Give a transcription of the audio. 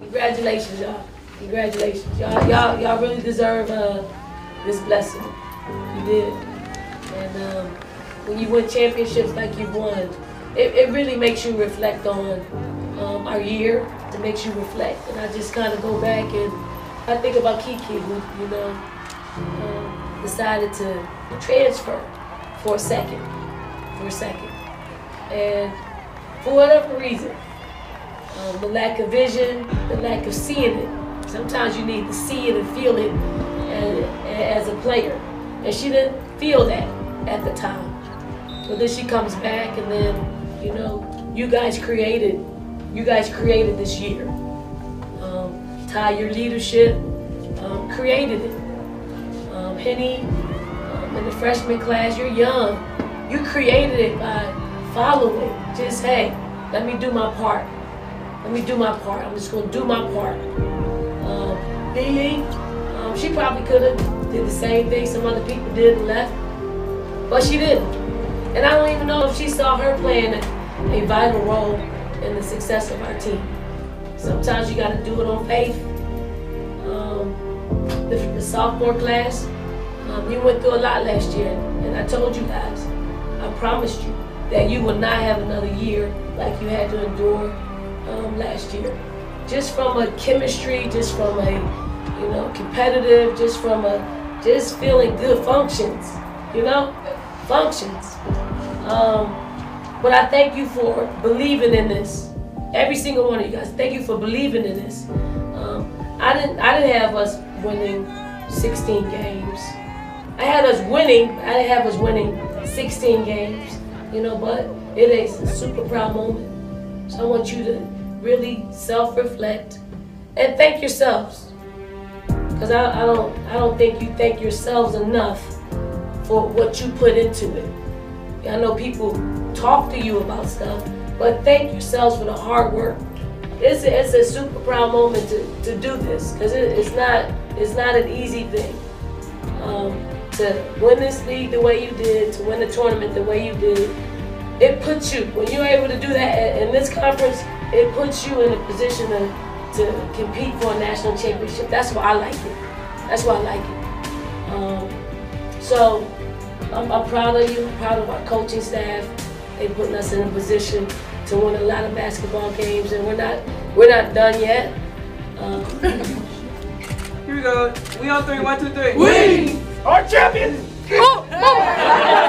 Congratulations, y'all. Congratulations. Y'all, y'all, y'all really deserve uh, this blessing. You did. And um, when you win championships like you've won, it, it really makes you reflect on um, our year. It makes you reflect. And I just kind of go back and I think about Kiki, who, you know, um, decided to transfer for a second. For a second. And for whatever reason, um, the lack of vision, the lack of seeing it. Sometimes you need to see it and feel it as, as a player. And she didn't feel that at the time. But then she comes back and then, you know, you guys created, you guys created this year. Um, Ty, your leadership um, created it. Um, Henny, um, in the freshman class, you're young. You created it by following. Just, hey, let me do my part. Let me do my part. I'm just gonna do my part. Um, um, she probably could have did the same thing some other people did and left, but she didn't. And I don't even know if she saw her playing a, vital role in the success of our team. Sometimes you got to do it on faith. Um, the, the, sophomore class, um, you went through a lot last year, and I told you guys, I promised you that you would not have another year like you had to endure um, last year. Just from a chemistry, just from a, you know, competitive, just from a, just feeling good functions, you know, functions. Um, but I thank you for believing in this. Every single one of you guys, thank you for believing in this. Um, I didn't, I didn't have us winning 16 games. I had us winning. I didn't have us winning 16 games, you know. But it is a super proud moment. So I want you to really self-reflect and thank yourselves. Because I, I, don't I don't think you thank yourselves enough for what you put into it. I know people talk to you about stuff, but thank yourselves for the hard work. It's a, it's a super proud moment to, to do this because it, it's not it's not an easy thing. Um, to win this league the way you did, to win the tournament the way you did, it puts you when you're able to do that in this conference it puts you in a position to, to compete for a national championship. That's why I like it. That's why I like it. Um, so I'm, I'm, proud of you. I'm proud of our coaching staff. They putting us in a position to win a lot of basketball games, and we're not we're not done yet. Um, Here we go. We on three. One, two, three. We are champions. Oh, oh.